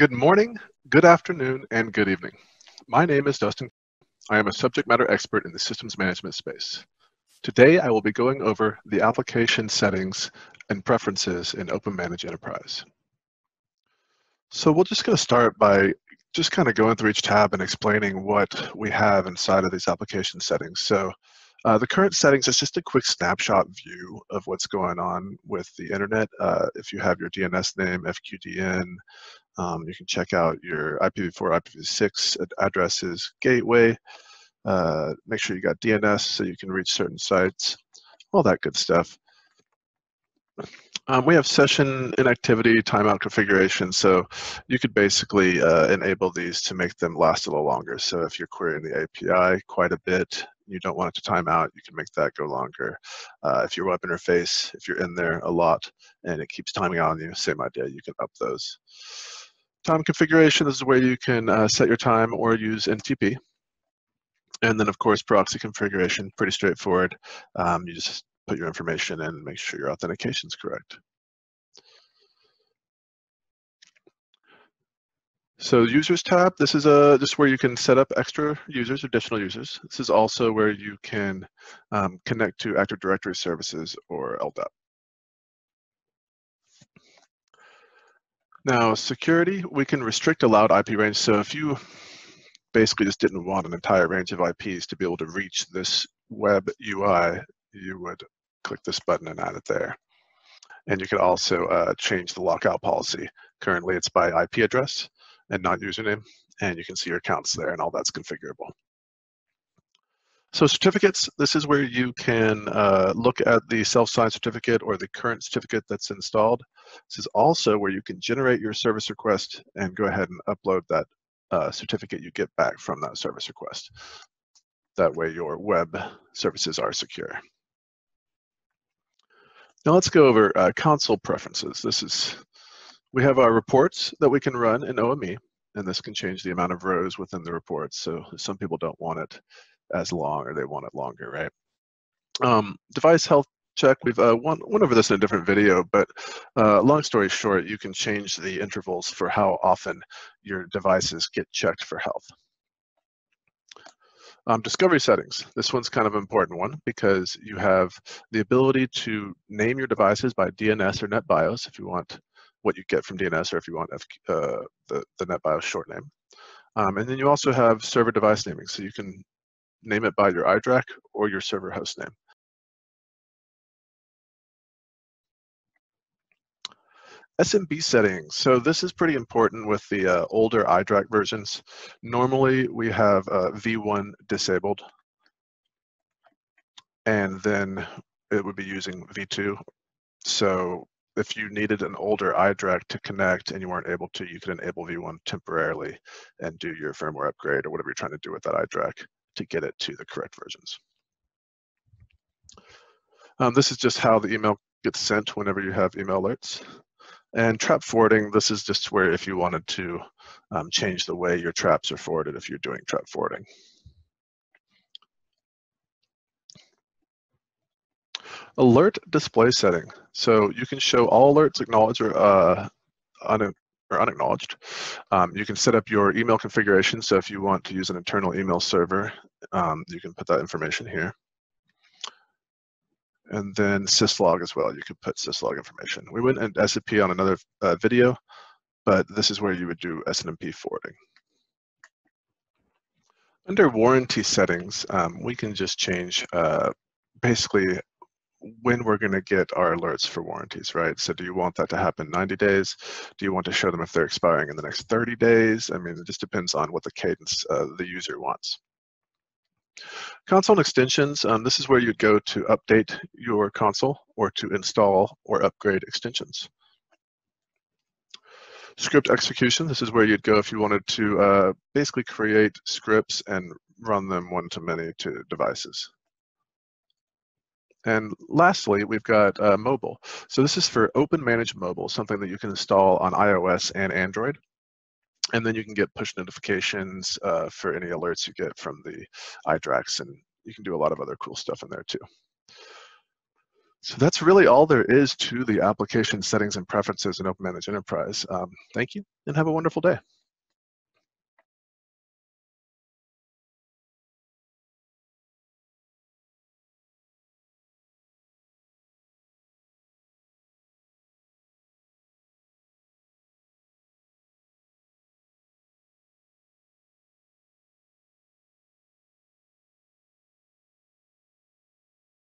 Good morning, good afternoon, and good evening. My name is Dustin. I am a subject matter expert in the systems management space. Today, I will be going over the application settings and preferences in OpenManage Enterprise. So we're just going to start by just kind of going through each tab and explaining what we have inside of these application settings. So uh, the current settings is just a quick snapshot view of what's going on with the internet. Uh, if you have your DNS name, FQDN, um, you can check out your IPv4, IPv6 addresses, gateway. Uh, make sure you got DNS so you can reach certain sites, all that good stuff. Um, we have session inactivity, timeout configuration, so you could basically uh, enable these to make them last a little longer. So if you're querying the API quite a bit, you don't want it to time out, you can make that go longer. Uh, if your web interface, if you're in there a lot and it keeps timing out on you, same idea, you can up those. Time configuration this is where you can uh, set your time or use NTP. And then of course, proxy configuration, pretty straightforward. Um, you just put your information in and make sure your authentication is correct. So users tab, this is a, just where you can set up extra users, additional users. This is also where you can um, connect to Active Directory services or LDAP. Now security, we can restrict allowed IP range. So if you basically just didn't want an entire range of IPs to be able to reach this web UI, you would click this button and add it there. And you could also uh, change the lockout policy. Currently it's by IP address and not username, and you can see your accounts there and all that's configurable. So certificates, this is where you can uh, look at the self-signed certificate or the current certificate that's installed. This is also where you can generate your service request and go ahead and upload that uh, certificate you get back from that service request. That way your web services are secure. Now let's go over uh, console preferences. This is, we have our reports that we can run in OME, and this can change the amount of rows within the reports. So some people don't want it as long or they want it longer, right? Um, device health check, we've uh, went, went over this in a different video, but uh, long story short, you can change the intervals for how often your devices get checked for health. Um, discovery settings. This one's kind of an important one because you have the ability to name your devices by DNS or NetBIOS if you want what you get from DNS or if you want F, uh, the, the NetBIOS short name. Um, and then you also have server device naming. So you can name it by your iDRAC or your server host name. SMB settings. So this is pretty important with the uh, older iDRAC versions. Normally we have uh, V1 disabled and then it would be using V2. So if you needed an older iDRAC to connect and you weren't able to, you could enable V1 temporarily and do your firmware upgrade or whatever you're trying to do with that iDRAC to get it to the correct versions. Um, this is just how the email gets sent whenever you have email alerts. And trap forwarding, this is just where if you wanted to um, change the way your traps are forwarded if you're doing trap forwarding. Alert display setting. So you can show all alerts acknowledge or, uh, un or unacknowledged. Um, you can set up your email configuration. So if you want to use an internal email server, um, you can put that information here and then syslog as well. You could put syslog information. We went in SNMP on another uh, video, but this is where you would do SNMP forwarding. Under warranty settings, um, we can just change uh, basically when we're going to get our alerts for warranties, right? So do you want that to happen 90 days? Do you want to show them if they're expiring in the next 30 days? I mean, it just depends on what the cadence uh, the user wants. Console extensions, um, this is where you'd go to update your console or to install or upgrade extensions. Script execution, this is where you'd go if you wanted to uh, basically create scripts and run them one-to-many to devices. And lastly, we've got uh, mobile. So this is for OpenManage Mobile, something that you can install on iOS and Android and then you can get push notifications uh, for any alerts you get from the iDRACs, and you can do a lot of other cool stuff in there too. So that's really all there is to the application settings and preferences in OpenManage Enterprise. Um, thank you and have a wonderful day.